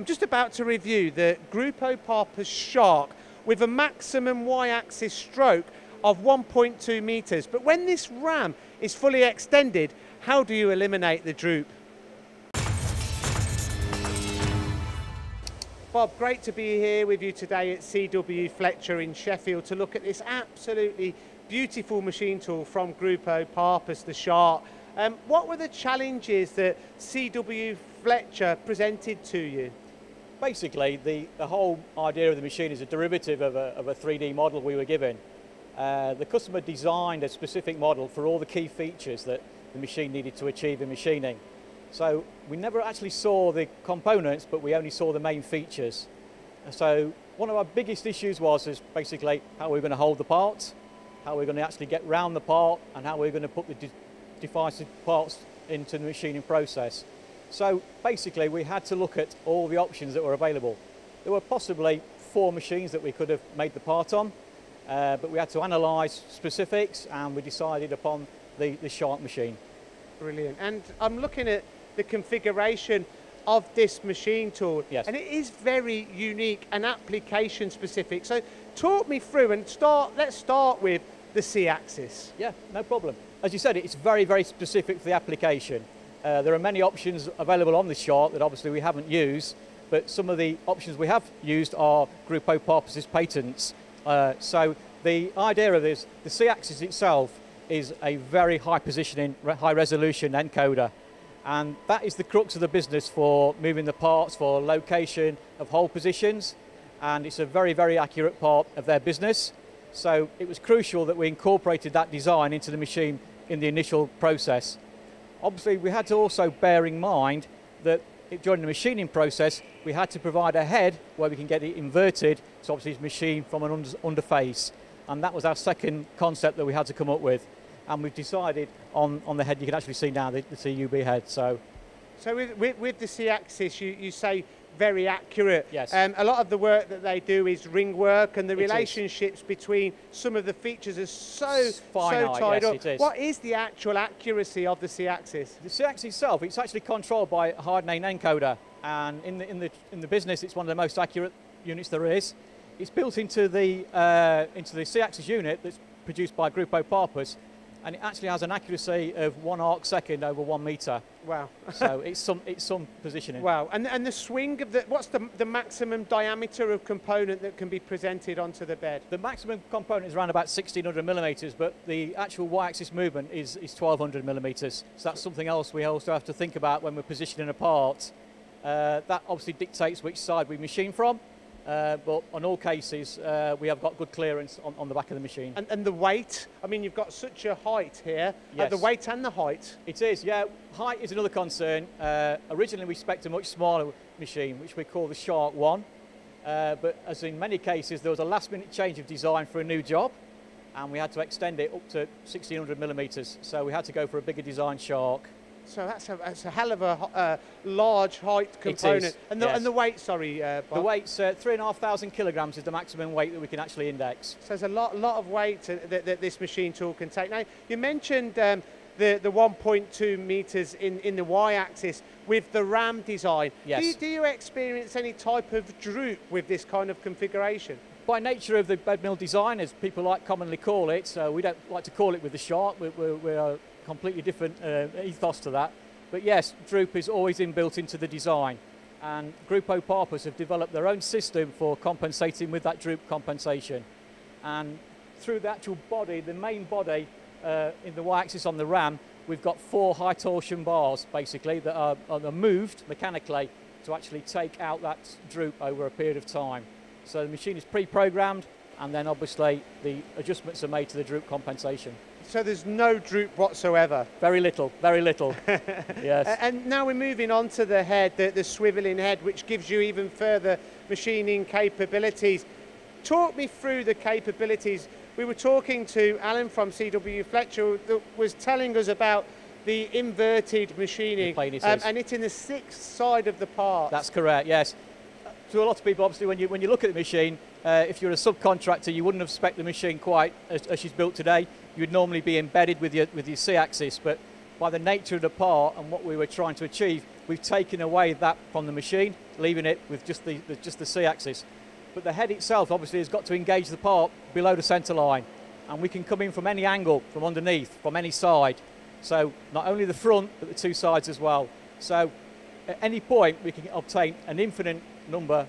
I'm just about to review the Gruppo Parpas Shark with a maximum y-axis stroke of 1.2 metres. But when this ram is fully extended, how do you eliminate the droop? Bob, great to be here with you today at CW Fletcher in Sheffield to look at this absolutely beautiful machine tool from Gruppo Parpas, the Shark. Um, what were the challenges that CW Fletcher presented to you? Basically, the, the whole idea of the machine is a derivative of a, of a 3D model we were given. Uh, the customer designed a specific model for all the key features that the machine needed to achieve in machining. So we never actually saw the components, but we only saw the main features. So one of our biggest issues was is basically how we're going to hold the parts, how we're going to actually get round the part, and how we're going to put the de decisive parts into the machining process. So basically we had to look at all the options that were available. There were possibly four machines that we could have made the part on, uh, but we had to analyse specifics and we decided upon the, the Shark machine. Brilliant. And I'm looking at the configuration of this machine tool. Yes. And it is very unique and application specific. So talk me through and start, let's start with the C-axis. Yeah, no problem. As you said, it's very, very specific for the application. Uh, there are many options available on the Shark that obviously we haven't used, but some of the options we have used are Gruppo Parpas's patents. Uh, so the idea of this, the C-axis itself is a very high positioning, high resolution encoder. And that is the crux of the business for moving the parts, for location of hole positions. And it's a very, very accurate part of their business. So it was crucial that we incorporated that design into the machine in the initial process. Obviously, we had to also bear in mind that during the machining process, we had to provide a head where we can get it inverted, so obviously it's machined from an under, underface. And that was our second concept that we had to come up with. And we've decided on, on the head, you can actually see now the, the CUB head. So, so with, with, with the C-axis, you, you say very accurate. Yes. Um, a lot of the work that they do is ring work, and the It is. relationships between some of the features are so Finite, so tied yes, up. it is. What is the actual accuracy of the C-axis? The C-axis itself, it's actually controlled by a Heidenhain encoder, and in the, in, the, in the business, it's one of the most accurate units there is. It's built into the, uh, into the C-axis unit that's produced by Gruppo Parpas, and it actually has an accuracy of one arc second over one metre. Wow. So it's some, it's some positioning. Wow. And, and the swing of the, what's the, the maximum diameter of component that can be presented onto the bed? The maximum component is around about 1600 millimetres, but the actual y-axis movement is, is 1200 millimetres. So that's something else we also have to think about when we're positioning a part. Uh, that obviously dictates which side we machine from, uh, but on all cases uh, we have got good clearance on, on the back of the machine. And, and the weight, I mean, you've got such a height here, uh, the weight and the height. It is, yeah. Height is another concern. Uh, originally we spec'd a much smaller machine, which we call the Shark 1. Uh, but as in many cases, there was a last minute change of design for a new job, and we had to extend it up to 1600 millimetres. So we had to go for a bigger design Shark. So that's a, that's a hell of a uh, large height component. and, the, yes. and the weight, sorry, uh, Bob. The weight's uh, 3,500 kilograms is the maximum weight that we can actually index. So there's a lot, lot of weight that, that this machine tool can take. Now, you mentioned um, the, the 1.2 meters in, in the y-axis with the RAM design. Yes. Do you, do you experience any type of droop with this kind of configuration? By nature of the bed mill design, as people like commonly call it, so we don't like to call it with the shark, we're, we're, we're completely different uh, ethos to that. But yes, droop is always inbuilt into the design. And Gruppo Parpas have developed their own system for compensating with that droop compensation. And through the actual body, the main body uh, in the y-axis on the ram, we've got four high torsion bars basically that are, are moved mechanically to actually take out that droop over a period of time. So the machine is pre-programmed and then obviously the adjustments are made to the droop compensation. So there's no droop whatsoever. Very little, very little. yes. And now we're moving on to the head, the, the swiveling head, which gives you even further machining capabilities. Talk me through the capabilities. We were talking to Alan from CW Fletcher that was telling us about the inverted machining um, and it's in the sixth side of the part. That's correct, yes. To a lot of people, obviously, when you, when you look at the machine, uh, if you're a subcontractor, you wouldn't have spec the machine quite as, as she's built today. You would normally be embedded with your, with your C-axis, but by the nature of the part and what we were trying to achieve, we've taken away that from the machine, leaving it with just the, the just the C-axis. But the head itself obviously has got to engage the part below the centre line. And we can come in from any angle, from underneath, from any side. So not only the front, but the two sides as well. So at any point, we can obtain an infinite number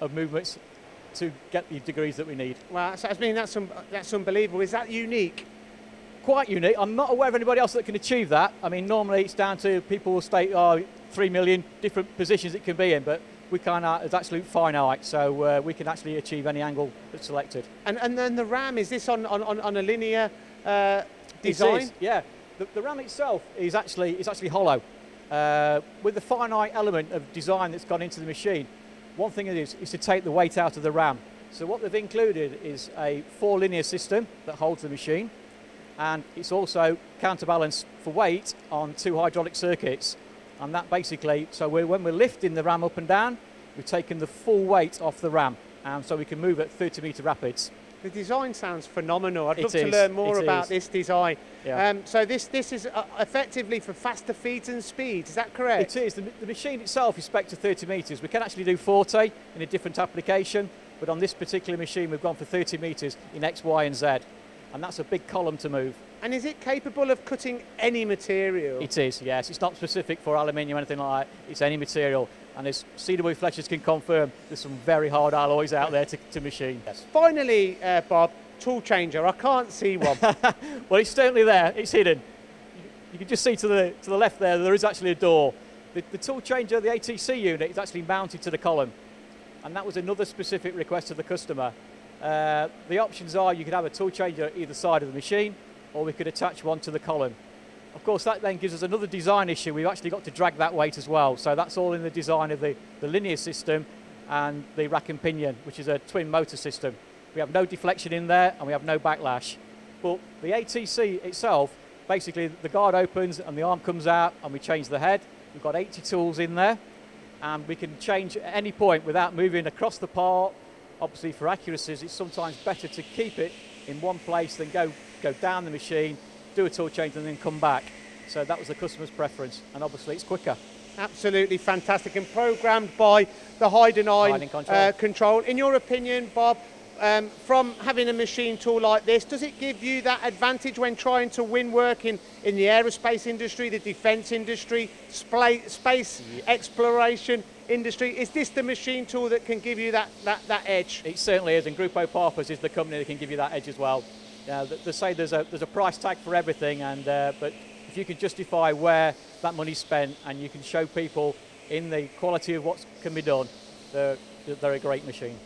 of movements to get the degrees that we need. Well, I mean, that's, un that's unbelievable. Is that unique? Quite unique. I'm not aware of anybody else that can achieve that. I mean, normally it's down to people will state, oh, three million different positions it can be in, but we kind of, it's absolute finite, so uh, we can actually achieve any angle that's selected. And, and then the RAM, is this on, on, on a linear uh, design? yeah. The, the, RAM itself is actually, is actually hollow. Uh, with the finite element of design that's gone into the machine, one thing it is, is to take the weight out of the RAM. So what they've included is a four linear system that holds the machine, and it's also counterbalanced for weight on two hydraulic circuits. And that basically, so we're, when we're lifting the ram up and down, we've taken the full weight off the ram, and so we can move at 30 metre rapids. The design sounds phenomenal. I'd it love is, to learn more about is. this design. Yeah. Um, so this this is uh, effectively for faster feeds and speeds. Is that correct? It is. The, the machine itself is spec to 30 metres. We can actually do 40 in a different application, but on this particular machine we've gone for 30 metres in X, Y and Z, and that's a big column to move. And is it capable of cutting any material? It is, yes. It's not specific for aluminium or anything like that. It's any material. And as CW Fletchers can confirm, there's some very hard alloys out there to, to machine. Yes. Finally, uh, Bob, tool changer. I can't see one. well, it's certainly there. It's hidden. You can just see to the, to the left there, there is actually a door. The, the tool changer, the ATC unit, is actually mounted to the column. And that was another specific request of the customer. Uh, the options are you could have a tool changer either side of the machine, or we could attach one to the column. Of course, that then gives us another design issue. We've actually got to drag that weight as well. So that's all in the design of the, the linear system and the rack and pinion, which is a twin motor system. We have no deflection in there and we have no backlash. But the ATC itself, basically the guard opens and the arm comes out and we change the head. We've got 80 tools in there and we can change at any point without moving across the part. Obviously for accuracies, it's sometimes better to keep it in one place than go, go down the machine, do a tool change and then come back. So that was the customer's preference and obviously it's quicker. Absolutely fantastic and programmed by the Heidenhain control. Uh, control. In your opinion, Bob, um, from having a machine tool like this, does it give you that advantage when trying to win work in, in the aerospace industry, the defence industry, space yeah. exploration industry? Is this the machine tool that can give you that, that, that edge? It certainly is, and Gruppo Parpas is the company that can give you that edge as well. Yeah, they say there's a, there's a price tag for everything, and uh, but if you can justify where that money's spent and you can show people in the quality of what can be done, they're, they're a great machine.